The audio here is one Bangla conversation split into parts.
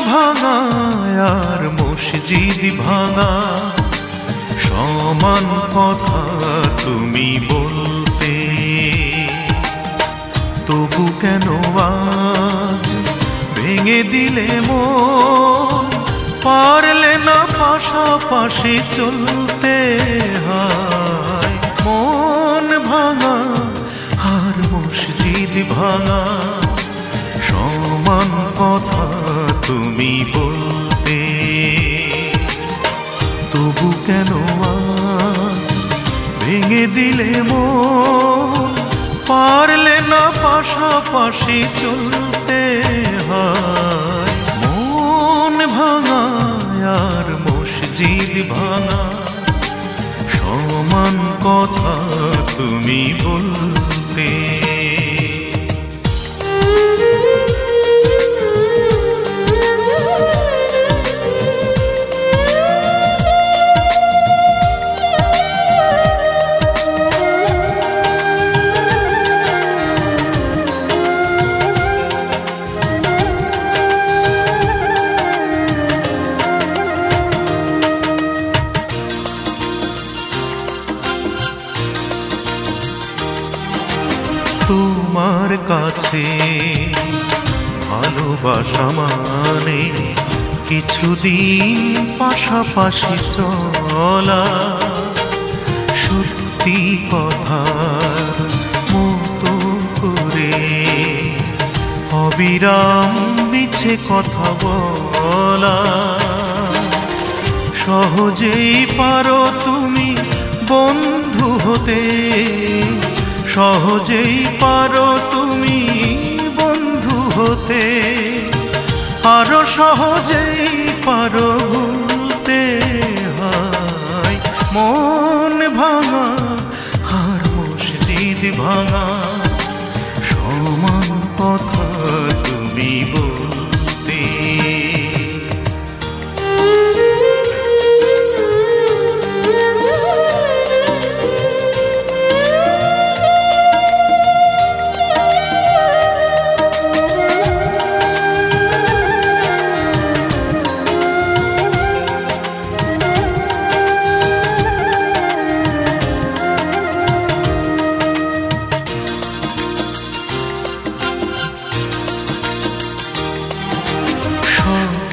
ভাঙা আর মসজিদ ভাঙা, সমান কথা তুমি বলতে। তবু কেন ভেঙে দিলে মন? পারলে না পাশাপাশি চলতে হয়। মন ভাঙা আর মসজিদ ভাঙা সমান কথা তুমি বলতে। তবু কেন ভেঙে দিলে মন? পারলে না পাশাপাশি চলতে হয়। মন ভাঙা আর মসজিদ ভাঙা সমান কথা তুমি বলতে। তোমার কাছে ভালোবাসা মানে কিছুদিন পাশাপাশি চলা সত্যি কথার মতো করে। অবিরাম মিছে কথা বলা। সহজেই পারো তুমি বন্ধু হতে। সহজেই পারো তুমি বন্ধু হতে। আরও সহজেই পারো ভুলতে হয়। মন ভাঙা আর মসজিদ ভাঙা সমান কথা তুমি বলতে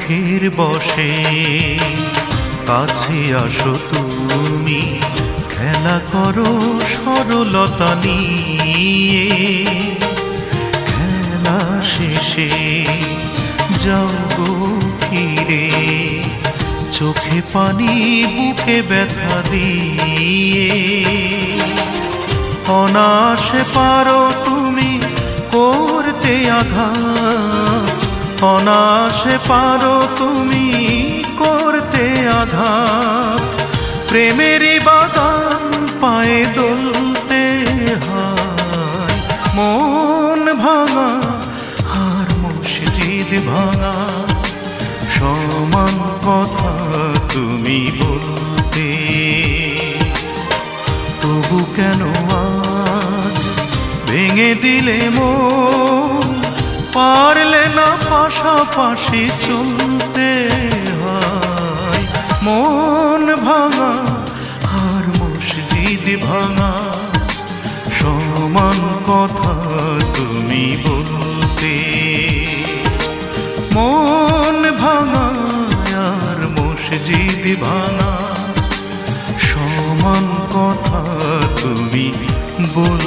শখের বসে। কাছে আসো তুমি, খেলা করো সরলতা নিয়ে। খেলা শেষে যাও ফিরে, চোখে পানি, বুকে ব্যথা দিয়ে। অনাসে পারো তুমি, করতে আঘাত অনাসে পারো তুমি করতে আঘাত। প্রেমেরই বাগান পায়ে দলতে মন ভাঙা, আর মসজিদ ভাঙা। সমান কথা তুমি বলতে, তবু কেন আজ ভেঙে দিলে মন? পারলে না পাশাপাশি চলতে হয়। মন ভাঙা আর মসজিদ ভাঙা, সমান কথা তুমি বলতে। মন ভাঙা আর মসজিদ ভাঙা, সমান কথা তুমি বল